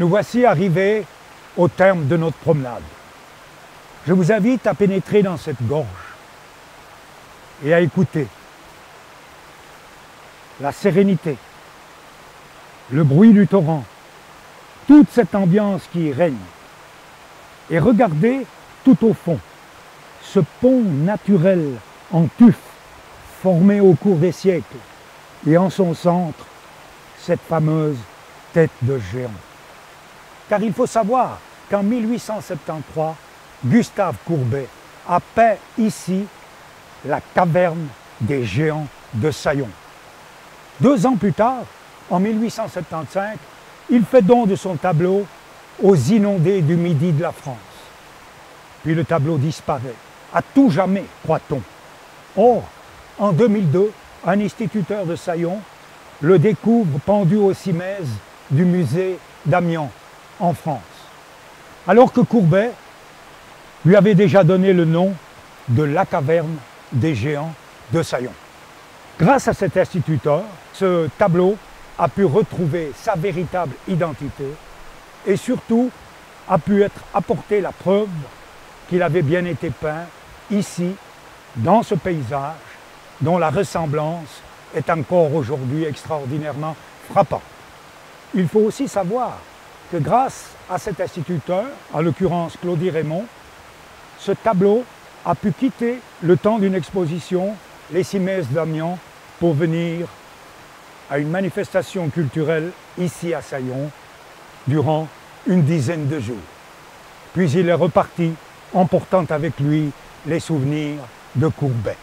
Nous voici arrivés au terme de notre promenade. Je vous invite à pénétrer dans cette gorge et à écouter la sérénité, le bruit du torrent, toute cette ambiance qui règne. Et regardez tout au fond ce pont naturel en tuf formé au cours des siècles et en son centre cette fameuse tête de géant. Car il faut savoir qu'en 1873, Gustave Courbet a peint ici la caverne des géants de Saillon. Deux ans plus tard, en 1875, il fait don de son tableau aux inondés du midi de la France. Puis le tableau disparaît, à tout jamais, croit-on. Or, en 2002, un instituteur de Saillon le découvre pendu aux cimaises du musée d'Amiens, en France. Alors que Courbet lui avait déjà donné le nom de la caverne des géants de Saillon. Grâce à cet instituteur, ce tableau a pu retrouver sa véritable identité et surtout a pu être apporté la preuve qu'il avait bien été peint ici, dans ce paysage, dont la ressemblance est encore aujourd'hui extraordinairement frappante. Il faut aussi savoir que grâce à cet instituteur, en l'occurrence Claudie Raymond, ce tableau a pu quitter le temps d'une exposition, les Cimaises d'Amiens, pour venir à une manifestation culturelle ici à Saillon durant une dizaine de jours. Puis il est reparti, emportant avec lui les souvenirs de Courbet.